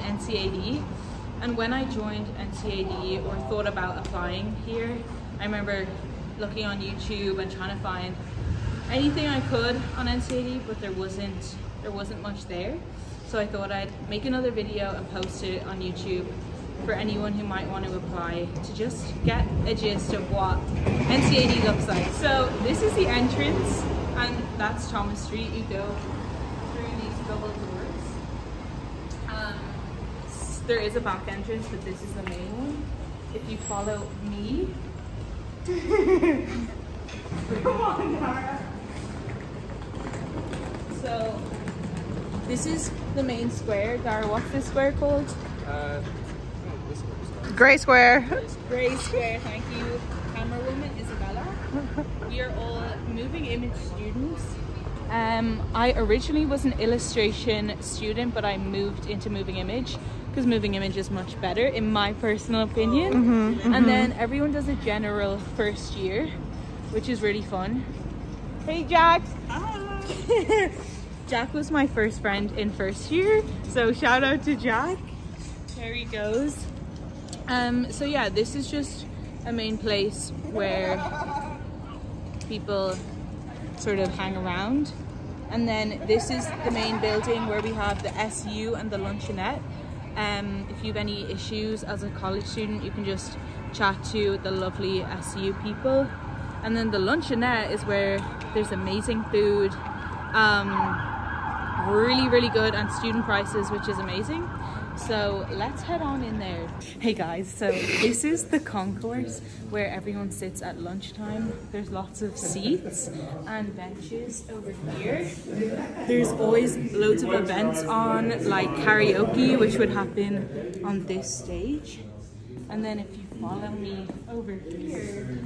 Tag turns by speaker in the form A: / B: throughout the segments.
A: NCAD. And when I joined NCAD or thought about applying here, I remember looking on YouTube and trying to find anything I could on NCAD, but there wasn't there wasn't much there. So I thought I'd make another video and post it on YouTube for anyone who might want to apply to just get a gist of what NCAD looks like. So this is the entrance and that's Thomas Street. You go through these double doors. Um, there is a back entrance, but this is the main one. If you follow me. Come on, Nara. So this is the main square. Dara, what's this square called?
B: Uh,
C: Gray Square.
A: Gray Square, thank you. Camera woman Isabella. we are all moving image students. Um, I originally was an illustration student, but I moved into moving image because moving image is much better, in my personal opinion.
C: Mm-hmm,
A: And then everyone does a general first year, which is really fun. Hey, Jack. Jack was my first friend in first year, so shout out to Jack. There he goes. Um, so yeah, this is just a main place where people sort of hang around. And then this is the main building where we have the SU and the luncheonette. Um, if you have any issues as a college student, you can just chat to the lovely SU people. And then the luncheonette is where there's amazing food, um, really, really good, and student prices, which is amazing. So let's head on in there. Hey guys, so this is the concourse where everyone sits at lunchtime. There's lots of seats and benches over here. There's always loads of events on, like karaoke, which would happen on this stage. And then if you follow me over here,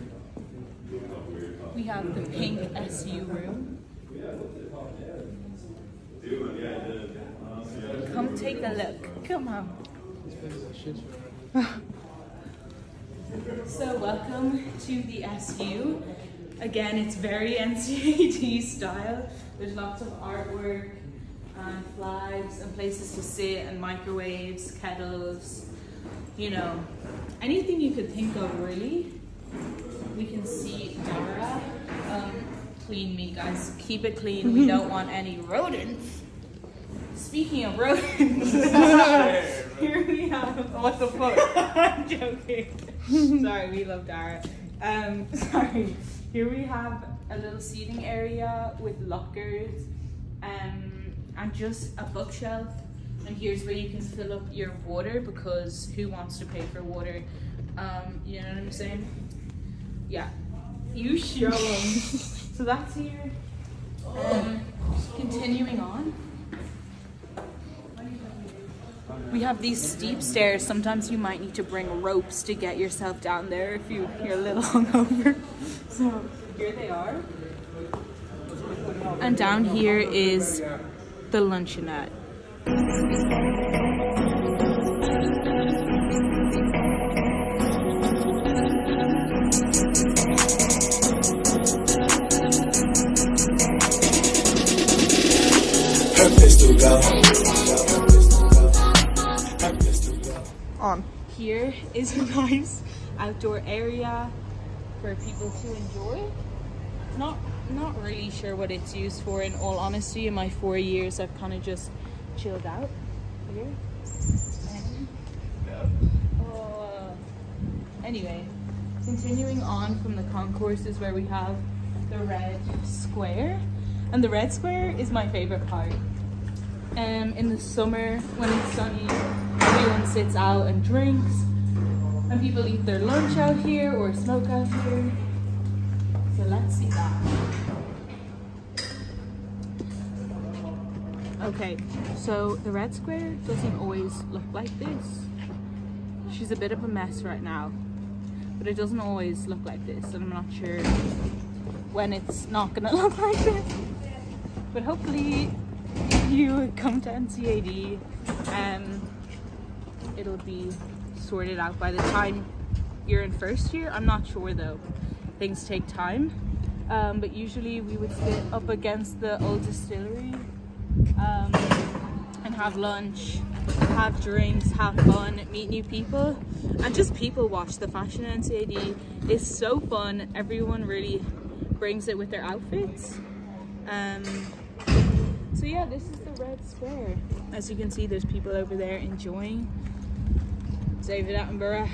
A: we have the pink SU room. Come take a look. Come on. So welcome to the SU. Again, it's very NCAD style. There's lots of artwork and flags and places to sit and microwaves, kettles, you know, anything you could think of really. We can see Dara. Um, clean me, guys. Keep it clean. We don't want any rodents. Speaking of rodents, here we have. What the fuck? I'm joking. sorry, we love Dara. Um, sorry. Here we have a little seating area with lockers, um, and just a bookshelf. And here's where you can fill up your water because who wants to pay for water? Um, you know what I'm saying? Yeah. You show them. so that's here. Um, continuing on. We have these steep stairs. Sometimes you might need to bring ropes to get yourself down there if you, you're a little hungover. So here they are. And down here is the luncheonette.
D: Her pistol go.
A: Here is a nice outdoor area for people to enjoy. Not not really sure what it's used for in all honesty. In my four years I've kind of just chilled out here. Oh, anyway, continuing on from the concourse is where we have the red square. And the red square is my favorite part. Um, in the summer, when it's sunny, everyone sits out and drinks. And people eat their lunch out here or smoke out here. So let's see that. Okay, so the red square doesn't always look like this. She's a bit of a mess right now, but it doesn't always look like this, and I'm not sure when it's not gonna look like this. But hopefully, you come to NCAD, um, it'll be sorted out by the time you're in first year. I'm not sure though. Things take time. Um, but usually we would sit up against the old distillery. Um, and have lunch, have drinks, have fun, meet new people, and just people watch. The fashion NCAD is so fun. Everyone really brings it with their outfits. Um, so yeah, this is the Red Square. As you can see, there's people over there enjoying David Attenborough,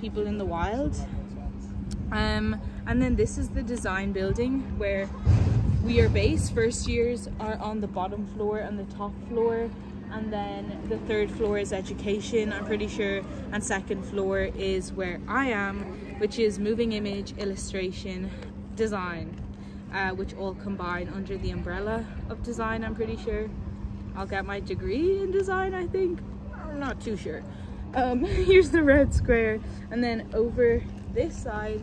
A: people in the wild. Um, and then this is the design building where we are based. First years are on the bottom floor and the top floor. And then the third floor is education, I'm pretty sure. And second floor is where I am, which is moving image, illustration, design, uh, which all combine under the umbrella of design, I'm pretty sure. I'll get my degree in design, I think. I'm not too sure. Um, here's the red square. And then over this side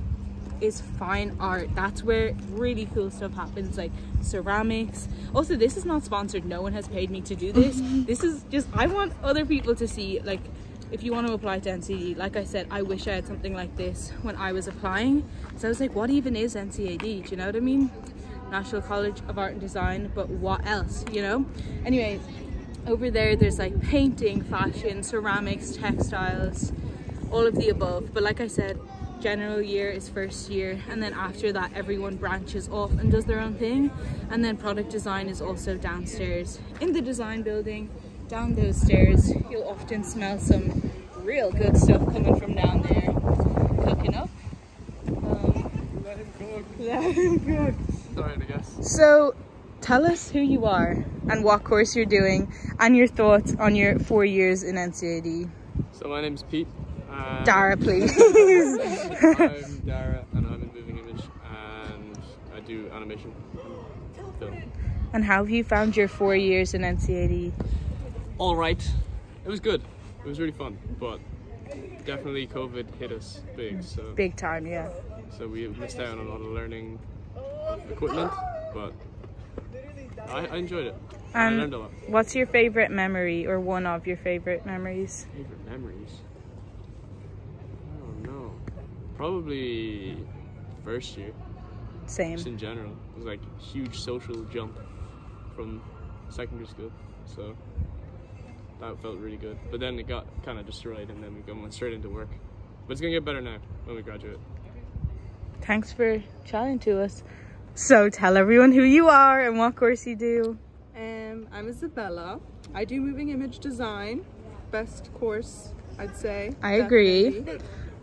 A: is fine art. That's where really cool stuff happens, like ceramics. Also, this is not sponsored. No one has paid me to do this. this is just, I want other people to see, like, if you want to apply to NCAD, like I said, I wish I had something like this when I was applying. So I was like, what even is NCAD? Do you know what I mean? National College of Art and Design, but what else, you know? Anyway, over there, there's like painting, fashion, ceramics, textiles, all of the above. But like I said, general year is first year and then after that everyone branches off and does their own thing and then product design is also downstairs in the design building down those stairs you'll often smell some real good stuff coming from down there cooking up um,
C: Let him cook.
A: let him cook.
C: Sorry, I guess.
A: so tell us who you are and what course you're doing and your thoughts on your four years in NCAD
C: So my name's Pete.
A: Dara please
C: I'm Dara, and I'm in moving image, and I do animation and film.
A: and how have you found your four years in NCAD
C: All right. It was good. It was really fun, but definitely COVID hit us big. So
A: big time yeah
C: so we missed out on a lot of learning equipment, but I, I enjoyed it. I
A: Um,
C: learned a lot.
A: What's your favorite memory or one of your favorite memories?
C: Favorite memories? I don't know. Probably first year,
A: Same.
C: just in general. It was like a huge social jump from secondary school. So that felt really good. But then it got kind of destroyed and then we went straight into work. But it's gonna get better now when we graduate.
A: Thanks for chatting to us. So tell everyone who you are and what course you do.
B: Um, I'm Isabella. I do moving image design. Best course, I'd say.
A: I agree.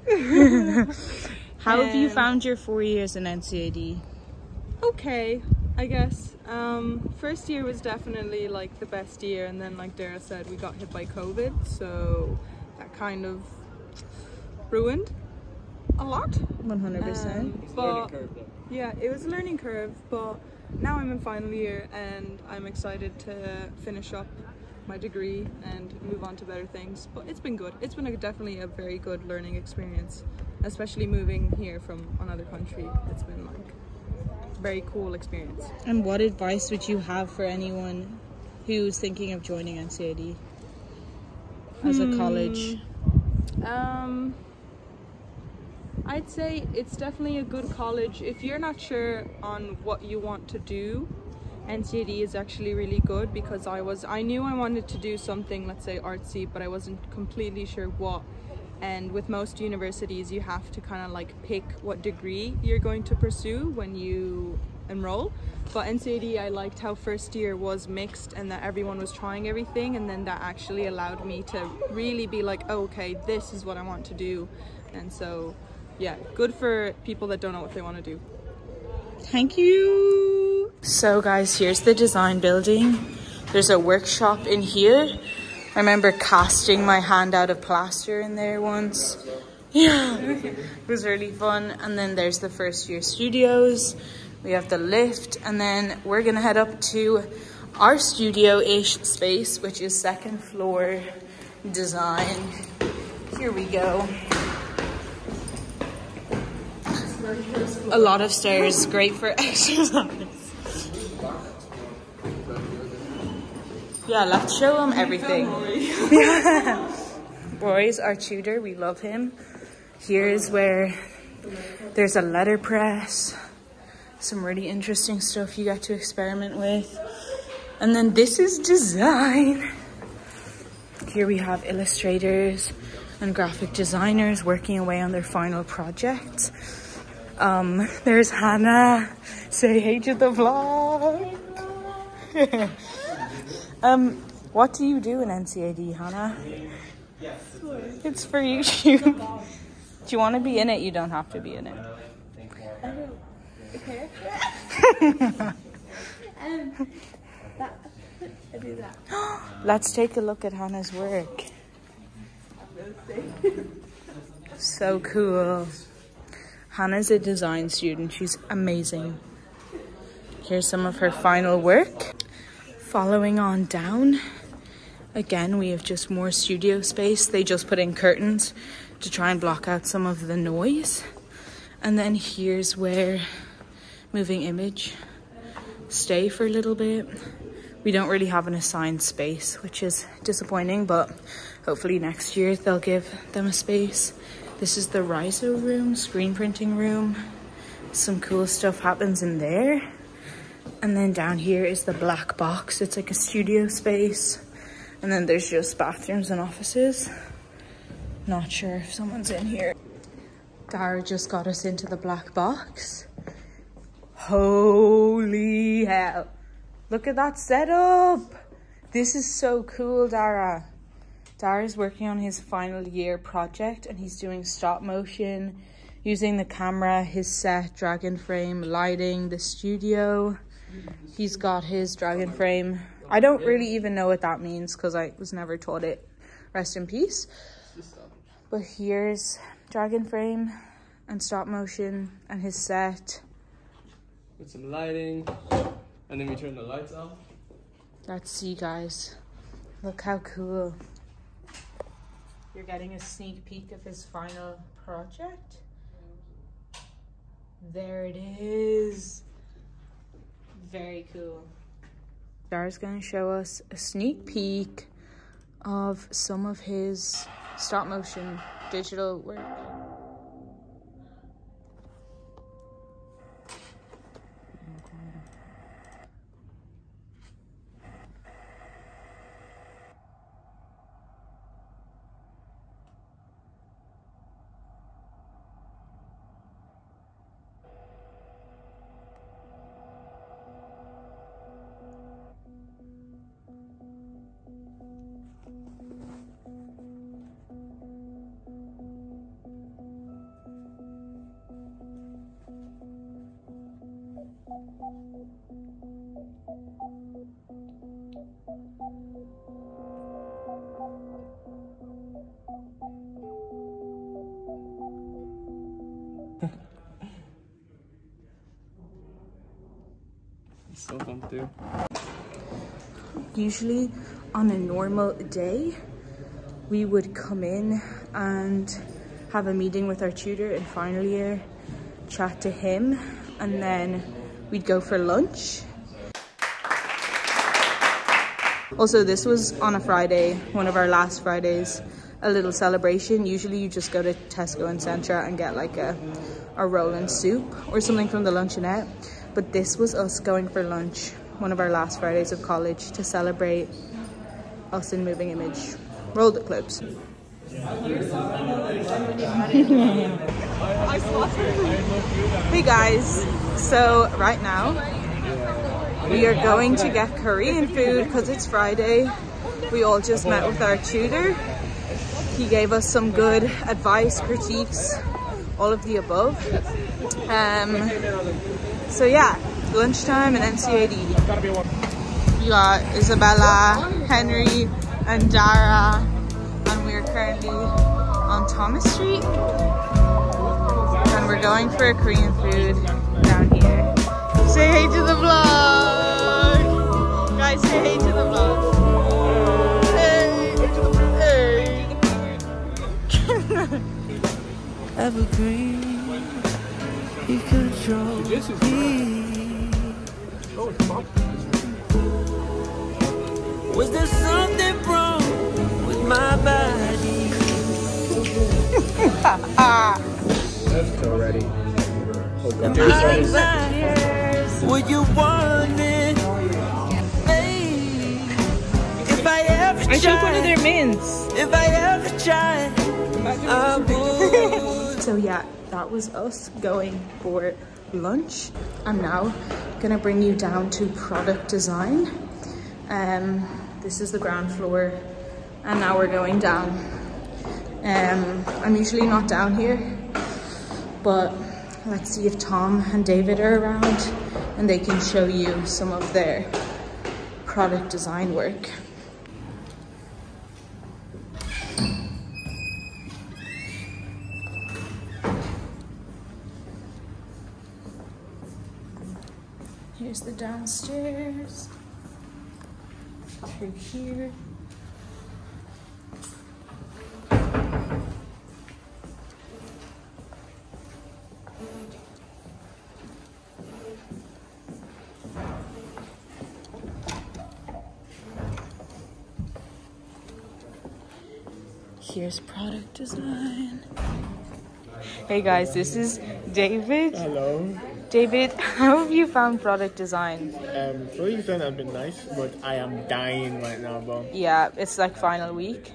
B: Definitely.
A: How have you
B: Um,
A: found your four years in NCAD?
B: Okay, I guess. Um, first year was definitely like the best year, and then, like Dara said, we got hit by COVID, so that kind of ruined a lot.
A: 100%.
B: Um, but yeah, it was a learning curve, but now I'm in final year and I'm excited to finish up my degree and move on to better things. But it's been good. It's been a, definitely a very good learning experience, especially moving here from another country. It's been like a very cool experience.
A: and what advice would you have for anyone who's thinking of joining NCAD as a college?
B: Um, I'd say it's definitely a good college. If you're not sure on what you want to do, NCAD is actually really good because I was I knew I wanted to do something, let's say artsy, but I wasn't completely sure what. And with most universities, you have to kind of like pick what degree you're going to pursue when you enroll. But NCAD, I liked how first year was mixed and that everyone was trying everything, and then that actually allowed me to really be like, oh, okay, this is what I want to do. And so, yeah, good for people that don't know what they want to do.
A: Thank you. So guys, here's the design building. There's a workshop in here. I remember casting my hand out of plaster in there once. Yeah, it was really fun. And then there's the first year studios. We have the lift and then we're gonna head up to our studio-ish space, which is second floor design. Here we go. A lot of stairs, great for exercise. Yeah, let's show them everything. Roy's our tutor, we love him. Here's where there's a letterpress, some really interesting stuff you get to experiment with. And then this is design. Here we have illustrators and graphic designers working away on their final project. Um, there's Hannah. Say hey to the vlog. um, what do you do in NCAD, Hannah? It's for YouTube. do you want to be in it? You don't have to be in it. Let's take a look at Hannah's work. So cool. Hannah's a design student. She's amazing. Here's some of her final work. Following on down, again, we have just more studio space. They just put in curtains to try and block out some of the noise. And then here's where moving image stay for a little bit. We don't really have an assigned space, which is disappointing, but hopefully next year they'll give them a space. This is the Riso room, screen printing room. Some cool stuff happens in there. And then down here is the black box. It's like a studio space. And then there's just bathrooms and offices. Not sure if someone's in here. Dara just got us into the black box. Holy hell. Look at that setup. This is so cool, Dara. Dara's working on his final year project and he's doing stop motion using the camera, his set, Dragonframe, lighting, the studio. He's got his Dragonframe. I don't really even know what that means because I was never taught it. Rest in peace. But here's Dragonframe and stop motion and his set.
C: With some lighting, and then we turn the lights off.
A: Let's see, guys. Look how cool. You're getting a sneak peek of his final project. There it is. Very cool. Dara's going to show us a sneak peek of some of his stop motion digital work.
C: so fun to do.
A: usually on a normal day we would come in and have a meeting with our tutor in final year uh, chat to him and then we'd go for lunch also this was on a friday one of our last fridays a little celebration usually you just go to tesco and centra and get like a a roll and soup or something from the luncheonette but this was us going for lunch one of our last Fridays of college to celebrate us in moving image. Roll the clips. hey guys, so right now we are going to get Korean food because it's Friday. We all just met with our tutor. He gave us some good advice, critiques, all of the above. Um, so yeah, lunchtime in NCAD. We got Isabella, Henry, and Dara, and we're currently on Thomas Street. And we're going for a Korean food down here. Say hey to the vlog! Guys, say hey to the vlog. Hey! Hey!
E: evergreen. You control
C: This is
E: me.
C: Oh, it's.
E: Was there something wrong with my body?
C: That's so ready.
E: Am I back where you want it? Baby,
F: I took one of
E: try,
F: their mints.
E: if I ever try, I would.
A: So yeah, that was us going for lunch. I'm now gonna bring you down to product design. Um, this is the ground floor and now we're going down. Um, I'm usually not down here, but let's see if Tom and David are around and they can show you some of their product design work. Here's the downstairs. Through here. Here's product design. Hey guys, this is David.
G: Hello.
A: David, how have you found product design?
G: Um, Floating Stone has been nice, but I am dying right now, bro.
A: Yeah, it's like final week.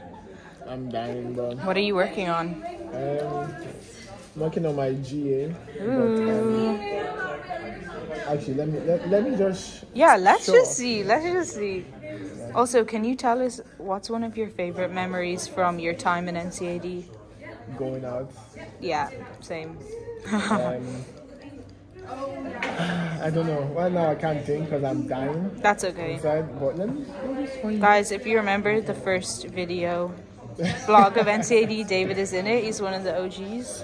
G: I'm dying, bro.
A: What are you working on?
G: Um, I'm working on my GA. But, um, actually, let me let, let me just.
A: Yeah, let's just see. Let's just see. Also, can you tell us what's one of your favorite memories from your time in NCAD?
G: Going out.
A: Yeah, same.
G: Um, I don't know. Right now, I can't think because I'm dying
A: That's okay.
G: inside. But let me, let me just find
A: Guys, if you remember the first video vlog of NCAD, David is in it. He's one of the OGs.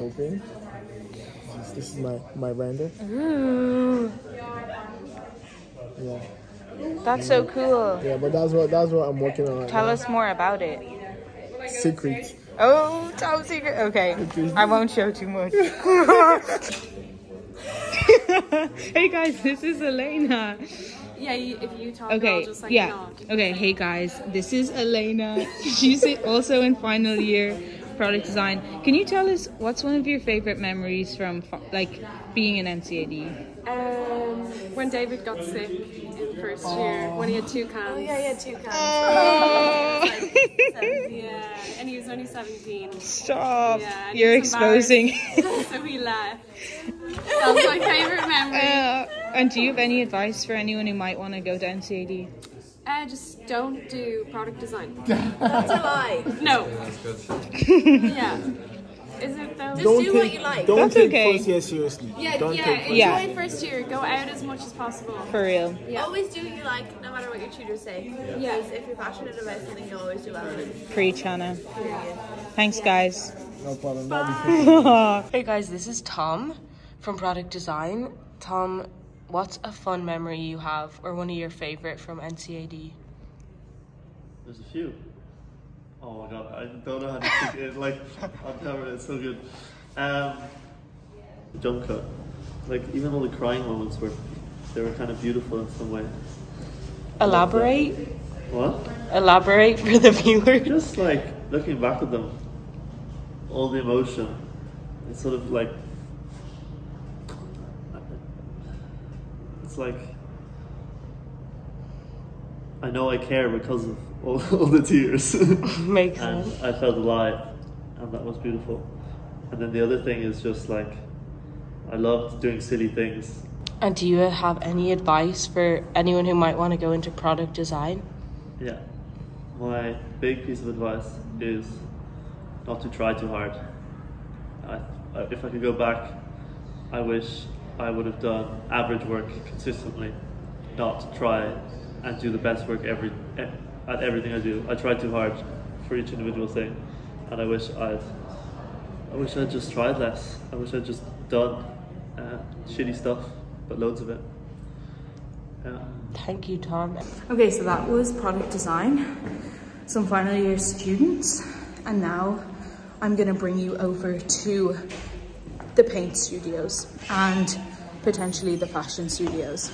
G: open. This, this is my my render.
A: Ooh,
G: Yeah,
A: that's so cool.
G: yeah. But that's what that's what I'm working on right
A: Tell
G: now.
A: us more about it.
G: Secret.
A: Oh, top secret. Okay, I won't show too much. hey guys, this is Elena.
H: Yeah, you, if you talk,
F: Okay,
H: I'll just like
F: yeah.
H: nod.
F: Okay, hey guys, this is Elena. She's also in final year product design. Can you tell us what's one of your favorite memories from like being in NCAD?
H: Um, when David got sick in first year, when he had two cans. Oh yeah, he had two cans. yeah, and he was only seventeen.
F: Stop!
H: Yeah,
F: You're exposing.
H: so he left. That was my favorite memory.
F: Uh, and do you have any advice for anyone who might want to go to NCAD?
H: Uh, just don't do product design.
I: That's a lie.
H: No. yeah. Is it though?
I: Just do what you like.
G: Don't
F: That's
G: take
F: okay.
G: first year seriously.
H: yeah,
G: don't
H: yeah. Enjoy
F: Yeah.
H: first year. Go out as much as possible.
F: For real.
I: Always do what you like, no matter what your tutors say.
H: Yeah.
I: Because if you're passionate about something, you'll always do well.
F: Preach, Hannah. Thanks, guys.
G: No problem. That'll
J: Hey guys, this is Tom from Product Design. Tom, what's a fun memory you have or one of your favorite from NCAD?
K: There's a few. Oh my god, I don't know how to speak it like on camera. It's so good. Um, the jump cut, like even all the crying moments were, they were kind of beautiful in some way.
J: Elaborate?
K: What?
J: Elaborate for the viewers.
K: Just like looking back at them, all the emotion. It's sort of like it's like I know I care because of all, all the tears.
J: Makes
K: and
J: sense.
K: I felt alive, and that was beautiful. And then the other thing is just like I loved doing silly things.
J: And do you have any advice for anyone who might want to go into product design?
K: Yeah, my big piece of advice is not to try too hard. I, I, if I could go back, I wish I would have done average work consistently, not try and do the best work every at everything I do. I try too hard for each individual thing, and I wish I'd I wish I'd just tried less. I wish I'd just done uh, shitty stuff, but loads of it. Yeah.
J: Thank you, Tom.
A: Okay, so that was product design, some final year students, and now I'm gonna bring you over to the paint studios and potentially the fashion studios.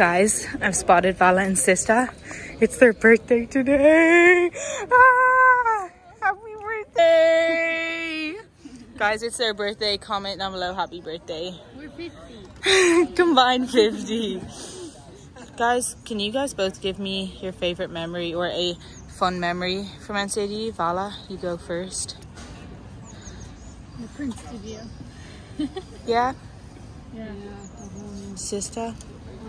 A: Guys, I've spotted Vala and Sista. It's their birthday today. Ah, happy birthday! Guys, it's their birthday. Comment down below happy birthday. We're 50. Combined 50. Guys, can you guys both give me your favorite memory or a fun memory from NCAD? Vala, you go first.
H: The print studio.
A: Yeah,
H: Yeah. Um,
A: sister.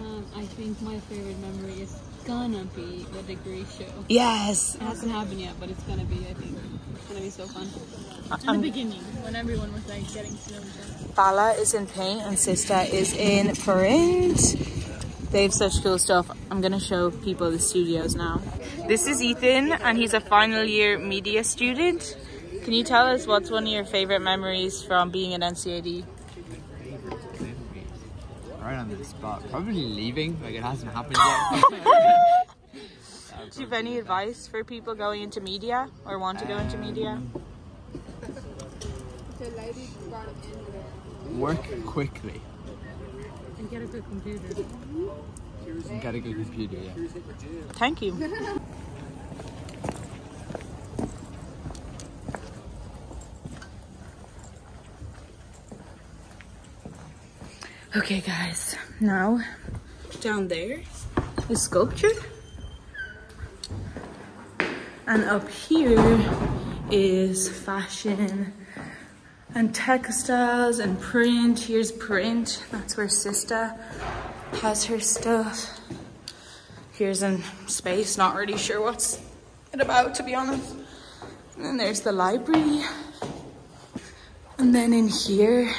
H: Um, I think my favorite memory is gonna be the degree show.
A: Yes.
H: It hasn't happened yet, but it's gonna be. I think it's gonna be so fun. In
A: Um,
H: the beginning, when everyone was like getting to know each other.
A: Bala is in paint and Sista is in print. They have such cool stuff. I'm gonna show people the studios now. This is Ethan and he's a final year media student. Can you tell us what's one of your favorite memories from being at NCAD?
L: Right on the spot. Probably leaving, like it hasn't happened yet.
A: Do you have any advice for people going into media or want to go into um, media?
L: Work quickly
H: And get a good computer.
L: and get a good computer, yeah.
A: Thank you. Okay, guys, now down there is sculpture, and up here is fashion and textiles and print. Here's print, that's where Sista has her stuff. Here's in space, not really sure what's it about to be honest. And then there's the library. And then in here,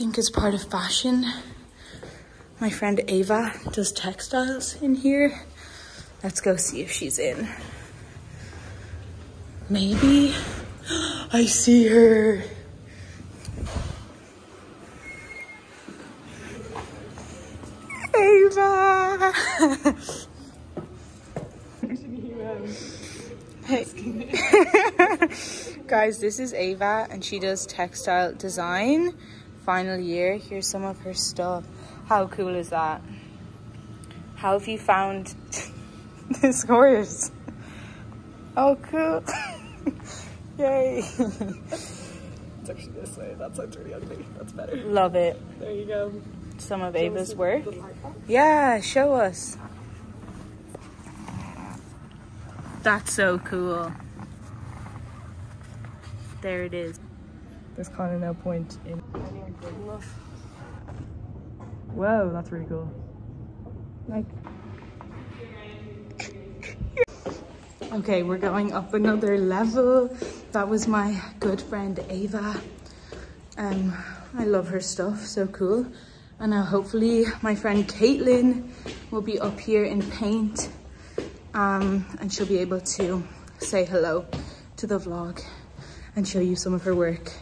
A: think is part of fashion. My friend Ava does textiles in here. Let's go see if she's in. Maybe. I see her. Ava! hey. Guys, this is Ava and she does textile design. Final year. Here's some of her stuff. How cool is that? How have you found this horse? Oh, cool. Yay.
B: It's actually this way. That side's really ugly. That's better.
A: Love it.
B: There you go.
A: Some of Ava's work. Yeah, show us. That's so cool. There it is.
B: There's kind of no point in. Whoa, that's really cool.
A: Like. Okay, we're going up another level. That was my good friend Ava. Um, I love her stuff, so cool. And now hopefully my friend Caitlin will be up here in paint um, and she'll be able to say hello to the vlog and show you some of her work.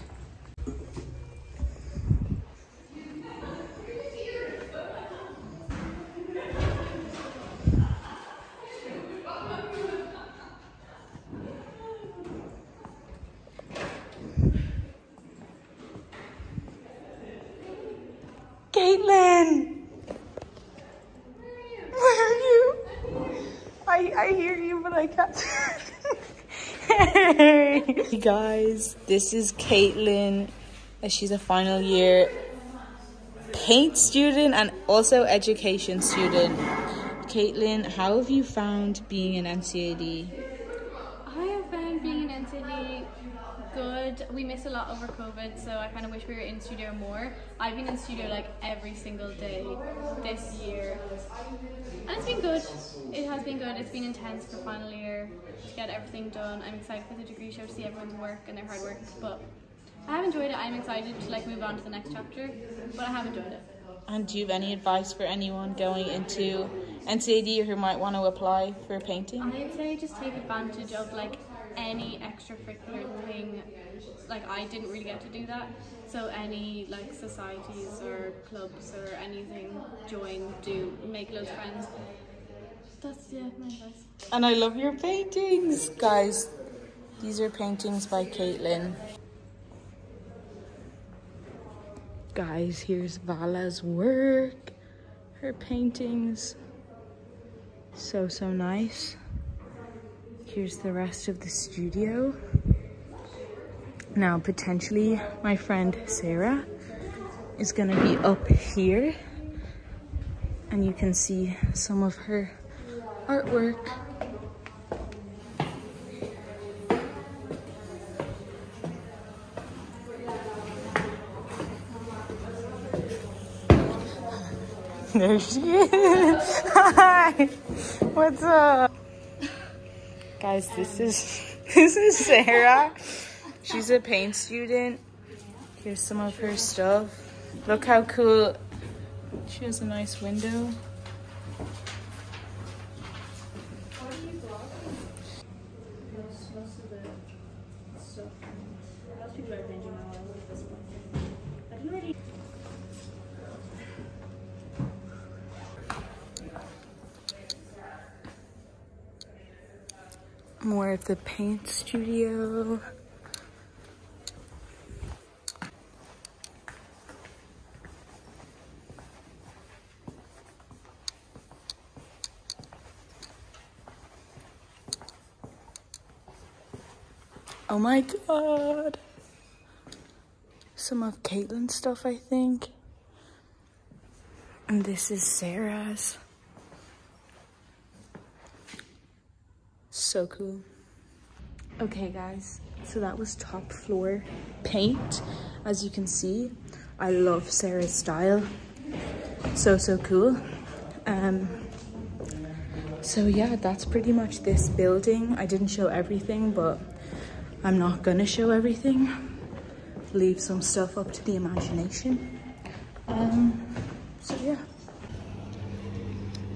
A: Caitlin! Where are you? I, I hear you, but I can't. hey guys, this is Caitlin. Uh, She's a final year paint student and also education student. Caitlin, how have you found being an NCAD?
M: I have found being in NCAD good. We miss a lot over COVID, so I kind of wish we were in studio more. I've been in studio like every single day this year, and it's been good. It has been good. It's been intense for final year to get everything done. I'm excited for the degree show to see everyone's work and their hard work, but I have enjoyed it. I'm excited to like move on to the next chapter, but I have enjoyed it.
A: And do you have any advice for anyone going into NCAD who might want to apply for painting?
M: I'd say just take advantage of like any extracurricular thing. Like I didn't really get to do that, so any like societies or clubs or anything, join, do, make loads of friends. That's yeah, my advice.
A: And I love your paintings, guys. These are paintings by Caitlin. Guys, here's Vala's work. Her paintings. So, so nice. Here's the rest of the studio. Now, potentially, my friend Sarah is gonna be up here and you can see some of her artwork. There she is. Hi. What's up? Guys, this is this is Sarah. She's a paint student. Here's some of her stuff. Look how cool. She has a nice window. More of the paint studio. Oh my god. Some of Caitlin's stuff, I think. And this is Sarah's. So cool. Okay guys, so that was top floor paint. As you can see, I love Sarah's style. So, so cool. Um, so yeah, that's pretty much this building. I didn't show everything, but I'm not gonna show everything. Leave some stuff up to the imagination. Um, so yeah.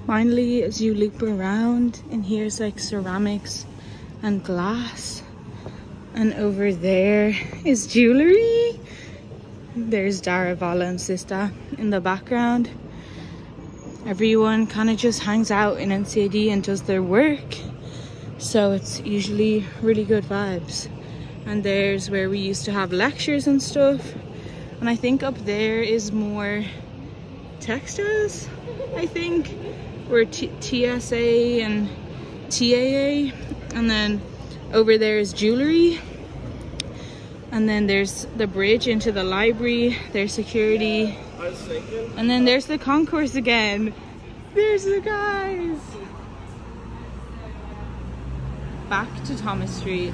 A: Finally, as you loop around, and here's like ceramics and glass. And over there is jewelry. There's Dara, Vala and Sista in the background. Everyone kind of just hangs out in NCAD and does their work. So it's usually really good vibes. And there's where we used to have lectures and stuff. And I think up there is more textiles, I think, or T TSA and TAA. And then over there is jewelry. And then there's the bridge into the library, there's security. And then there's the concourse again. There's the guys. Back to Thomas Street.